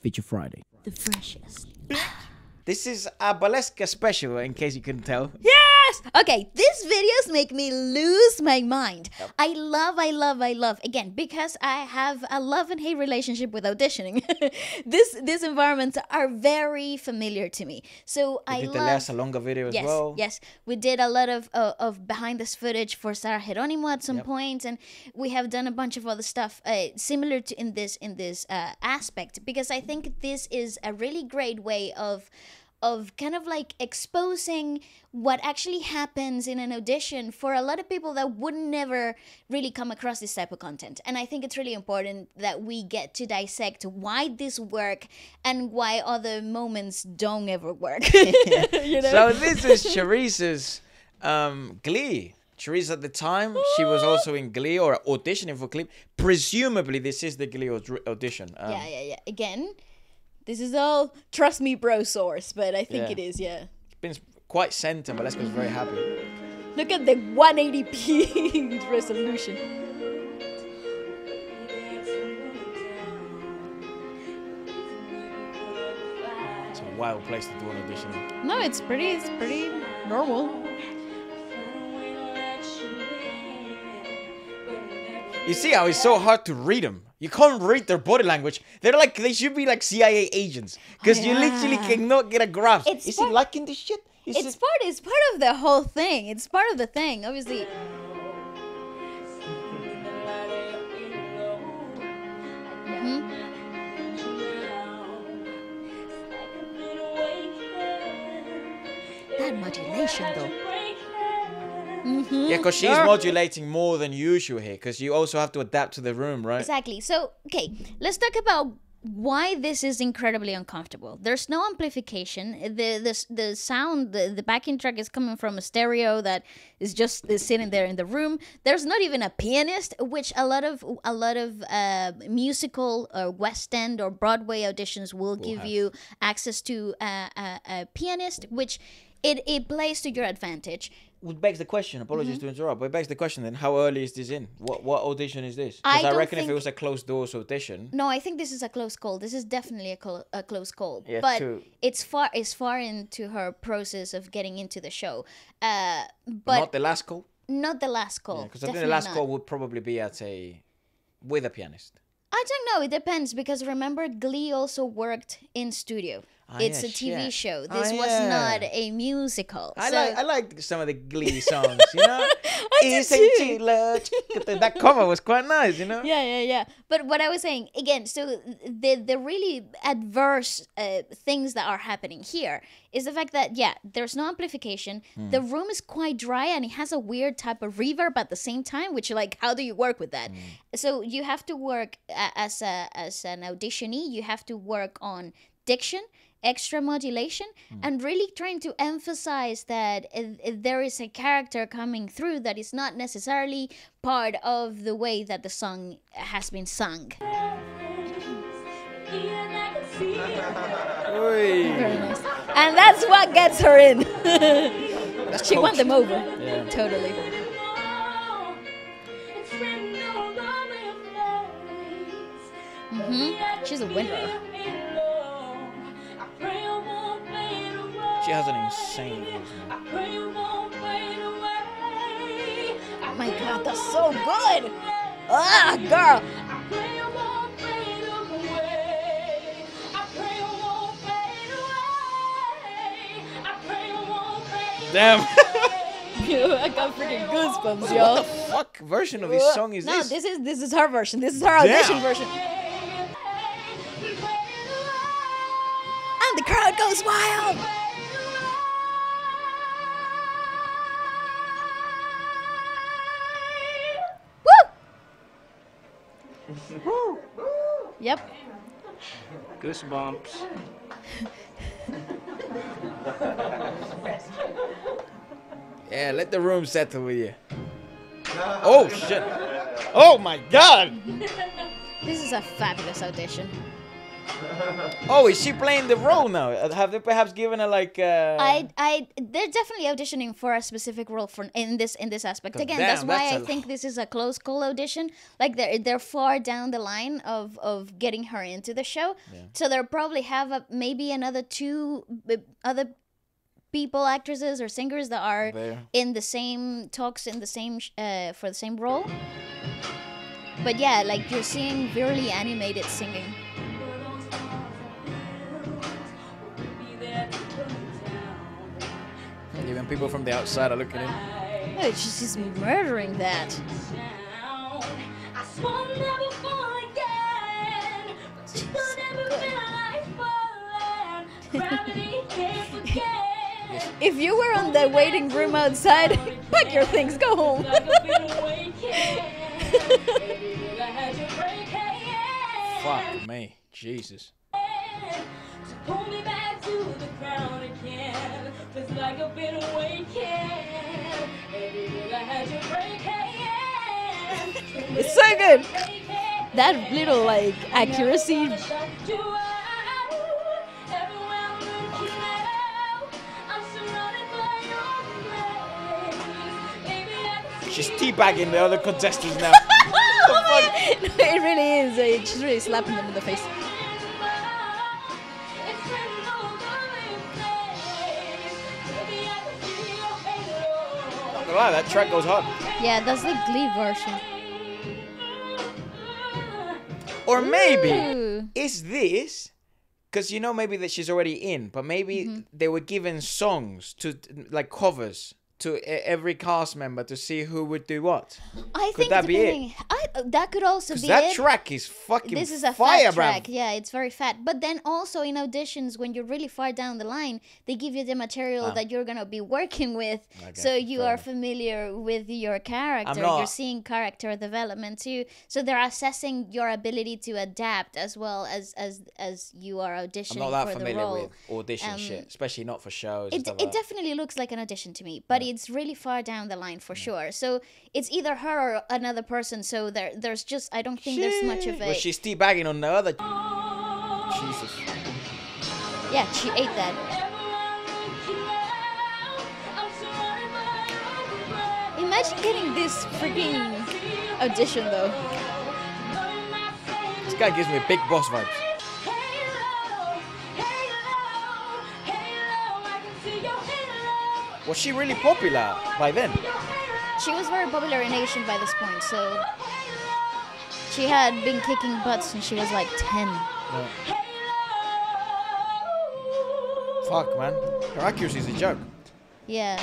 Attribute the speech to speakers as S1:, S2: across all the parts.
S1: Feature Friday.
S2: The freshest.
S3: This is a Waleska special, in case you couldn't tell.
S2: Yes! Okay, these videos make me lose my mind. I love, I love, I love. Again, because I have a love and hate relationship with auditioning. this these environments are very familiar to me. So I
S3: Did the last a longer video as
S2: yes,
S3: well?
S2: Yes, we did a lot of uh, of behind this footage for Sarah Geronimo at some
S3: Yep.
S2: point, and we have done a bunch of other stuff uh, similar to in this in this uh, aspect because I think this is a really great way of of kind of like exposing what actually happens in an audition for a lot of people that would never really come across this type of content and i think it's really important that we get to dissect why this work and why other moments don't ever work you know
S3: So this is Charice's um, Glee. Charissa at the time, she was also in Glee or auditioning for Glee. Presumably, this is the Glee aud- audition. Um,
S2: Yeah, yeah, yeah. Again, this is all trust me, bro source, but I think
S3: Yeah.
S2: it is. Yeah.
S3: It's been quite sent, and Waleska's very happy.
S2: Look at the 180p resolution.
S3: It's a wild place to do an audition.
S2: No, it's pretty. It's pretty normal.
S3: You see how it's so hard to read them. You can't read their body language. They're like they should be like CIA agents because you literally cannot get a grasp.
S2: It's
S3: is
S2: part-
S3: he liking this shit? Is
S2: It's
S3: it-
S2: part. It's part of the whole thing. It's part of the thing. Obviously. Mhm. That modulation, though. Mhm.
S3: yeah, because she's
S2: Yeah.
S3: modulating more than usual here. Because you also have to adapt to the room, right?
S2: Exactly. So, okay, let's talk about why this is incredibly uncomfortable. There's no amplification. The the the sound, the, the backing track is coming from a stereo that is just is sitting there in the room. There's not even a pianist, which a lot of a lot of uh, musical or West End or Broadway auditions will give
S3: have.
S2: you access to a, a, a pianist, which it, it plays to your advantage.
S3: Which begs the question. Apologies
S2: Mm-hmm.
S3: to interrupt, but it begs the question. Then, how early is this in? What what audition is this? Because I,
S2: don't
S3: reckon if it was a closed doors audition,
S2: No, I think this is a close call. This is definitely a, clo- a close call.
S3: Yeah,
S2: but
S3: too.
S2: it's far it's far into her process of getting into the show. Uh, but
S3: not the last call.
S2: not the last call.
S3: Because I think the last
S2: not.
S3: call would probably be at a with a pianist.
S2: I don't know. It depends because remember, Glee also worked in studio.
S3: Ah,
S2: it's
S3: yeah,
S2: a TV
S3: shit.
S2: show.
S3: Ah,
S2: This was
S3: yeah.
S2: not a musical.
S3: I
S2: so-
S3: like I like some of the Glee songs, you know.
S2: I did too.
S3: that cover was quite nice, you know.
S2: yeah, yeah, yeah. But what I was saying again, so the the really adverse uh, things that are happening here is the fact that yeah, there's no amplification.
S3: Hmm.
S2: The room is quite dry and it has a weird type of reverb at the same time. Which like, how do you work with that?
S3: Hmm.
S2: So you have to work a- as a as an auditionee. You have to work on diction extra modulation
S3: Hmm.
S2: and really trying to emphasize that there is a character coming through that is not necessarily part of the way that the song has been sung. Very nice. And that's what gets her in. she won them over.
S3: Yeah.
S2: Totally. hmm She's a winner.
S3: She has an insane voice.
S2: Oh my god, that's so good! Ah, girl!
S3: Damn.
S2: I got freaking goosebumps,
S3: what
S2: y'all.
S3: the fuck version of this song is
S2: no,
S3: this?
S2: this is this is her version. This is her audition
S3: Damn.
S2: version. And the crowd goes wild. Yep.
S4: Goosebumps.
S3: Yeah, let the room settle with you. Oh shit! Oh my god!
S2: This is a fabulous audition.
S3: Oh, is she playing the role now? Uh, Have they perhaps given her like? Uh...
S2: I, I, they're definitely auditioning for a specific role for in this in this aspect. Again,
S3: damn,
S2: that's why
S3: that's
S2: I think this is a close call audition. Like they're they're far down the line of of getting her into the show. So they'll probably have a, maybe another two other people, actresses or singers that are
S3: There.
S2: in the same talks in the same uh, for the same role. But yeah, like you're seeing really animated singing.
S3: People from the outside are looking in.
S2: Oh, it's just murdering that.
S1: I swore never fall again. But you never feel like falling. Gravity can't forget.
S2: If you were on the waiting room outside, pack your things, go home.
S1: Like I've been awakened. Baby, I had to break it.
S3: Fuck me, Jesus.
S1: To pull me back to the ground again. Feels like I've been awakened. Baby, I had to break it.
S2: It's so good. That little like accuracy.
S3: She's teabagging the other contestants now. the fuck?
S2: it really is. uh, She's really slapping them in the face.
S3: Not gonna lie, that track goes hard.
S2: Yeah, that's the Glee version.
S3: Or maybe
S2: Ooh.
S3: is this because you know maybe that she's already in, but maybe
S2: Mm-hmm.
S3: they were given songs to like covers to every cast member to see who would do what.
S2: I
S3: Could
S2: think
S3: that be it?
S2: I, that could also
S3: Because
S2: be
S3: that
S2: it.
S3: track is fucking
S2: this is a
S3: fire,
S2: fat track. Yeah, it's very fat. But then also in auditions, when you're really far down the line, they give you the material
S3: Ah.
S2: that you're gonna be working with,
S3: Okay,
S2: so you are
S3: enough.
S2: familiar with your character.
S3: not-
S2: You're seeing character development too. So they're assessing your ability to adapt as well as as as you are auditioning.
S3: I'm not that
S2: for the
S3: familiar with audition
S2: Um,
S3: shit, especially not for shows.
S2: It, it
S3: like
S2: definitely looks like an audition to me, but it's really far down the line for mm. sure. So it's either her or another person. So there, there's just I don't think there's much of a
S3: Well, she's teabagging on the other. Jesus.
S2: yeah. She ate that. Imagine getting this freaking audition though.
S3: This guy gives me big boss vibes. Was she really popular by then?
S2: She was very popular in Asian by this point, so she had been kicking butt since she was like ten.
S3: Fuck, man. Her accuracy is a joke.
S2: Yeah.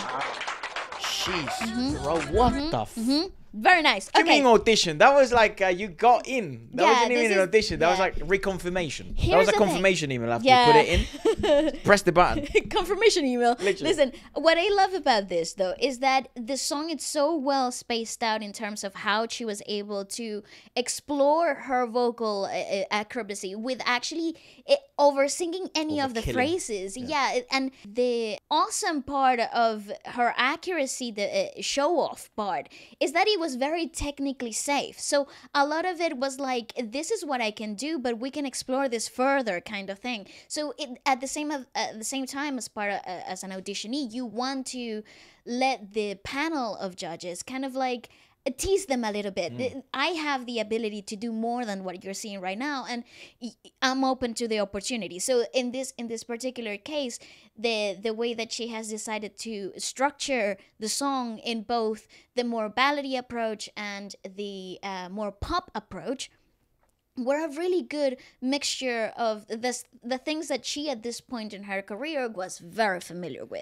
S3: Jeez, mm-hmm. bro, what mm-hmm. the f- mm-hmm.
S2: Very nice. Okay.
S3: an audition. That was like uh, you got in. That
S2: Yeah,
S3: wasn't even an
S2: is-
S3: audition. That was like reconfirmation. that was a
S2: the thing.
S3: confirmation email after
S2: Yeah.
S3: you put it in. Press the button.
S2: confirmation email.
S3: Literally.
S2: Listen, what I love about this though is that the song is so well spaced out in terms of how she was able to explore her vocal uh, uh, acrobacy with actually uh, over singing any of the
S3: Overkilling.
S2: phrases. Yeah. it- and the awesome part of her accuracy, the uh, show off part, is that it was very technically safe. So a lot of it was like, this is what I can do, but we can explore this further, kind of thing. So it, at the same at the same time, as part of, uh, as an auditionee, you want to let the panel of judges kind of like tease them a little bit. I have the ability to do more than what you're seeing right now, and I'm open to the opportunity. So in this in this particular case, the the way that she has decided to structure the song in both the more ballady approach and the uh, more pop approach were a really good mixture of this the things that she at this point in her career was very familiar with.